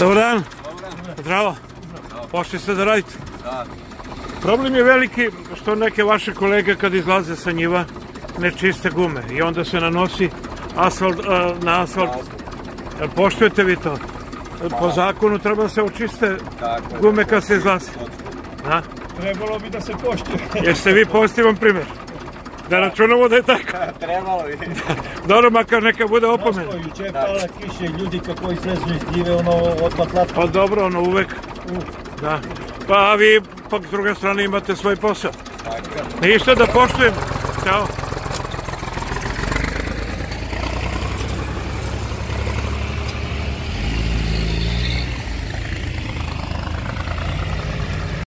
Dobar dan. Zdravo. Pošli ste da radite? Da. Problem je veliki što neke vaše kolege kad izlaze sa njiva ne čiste gume i onda se nanosi asfalt, a, na asfalt. Poštujete vi to? Po zakonu treba se očiste gume kad se izlaze. Da? Trebalo bi da se poštuje. Jeste vi pozitivan primjer? Da računamo da je tako. Trebalo bi. Dobro, makar neka bude opomena. Mosko, juče pala kiše, ljudi kako izlezu iz gljive, ono, latka. Pa dobro, ono uvek. Da. Pa a vi, pak s druge strane imate svoj posao. Ništa da poštujemo. Ćao.